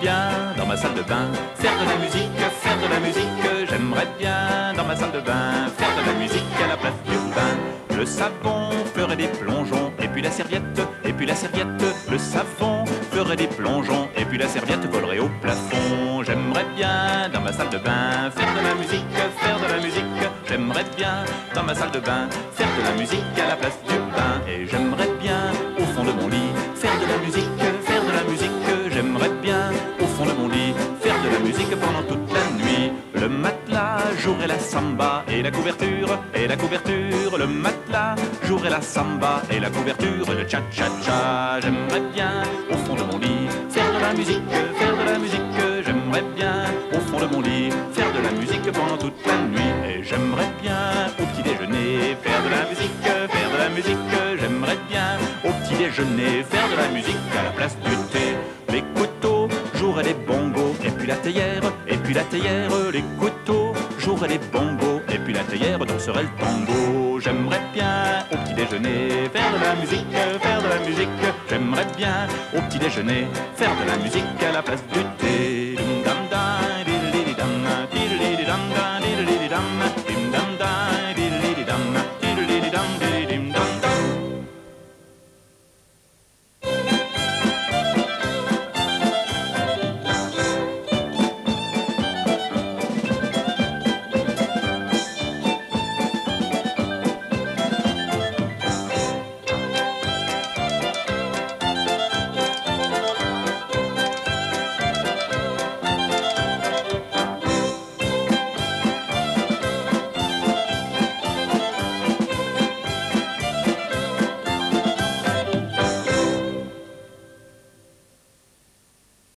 bien dans ma salle de bain faire de la musique, faire de la musique. J'aimerais bien dans ma salle de bain faire de la musique à la place du bain. Le savon ferait des plongeons et puis la serviette, et puis la serviette. Le savon ferait des plongeons et puis la serviette collerait au plafond. J'aimerais bien dans ma salle de bain faire de la musique, faire de la musique. J'aimerais bien dans ma salle de bain faire de la musique à la place du bain. Et j'aimerais bien au fond de mon lit musique pendant toute la nuit. Le matelas jouerait la samba et la couverture et la couverture. Le matelas jouerait la samba et la couverture le cha cha cha. J'aimerais bien au fond de mon lit faire de la musique, faire de la musique. J'aimerais bien au fond de mon lit faire de la musique pendant toute la nuit. Et j'aimerais bien au petit déjeuner faire de la musique, faire de la musique. J'aimerais bien au petit déjeuner faire de la musique à la place du thé. Les couteaux joueraient les la et puis la théière, les couteaux joueraient les bongos et puis la théière danserait le tango. J'aimerais bien au petit déjeuner faire de la musique, faire de la musique. J'aimerais bien au petit déjeuner faire de la musique à la place du thé.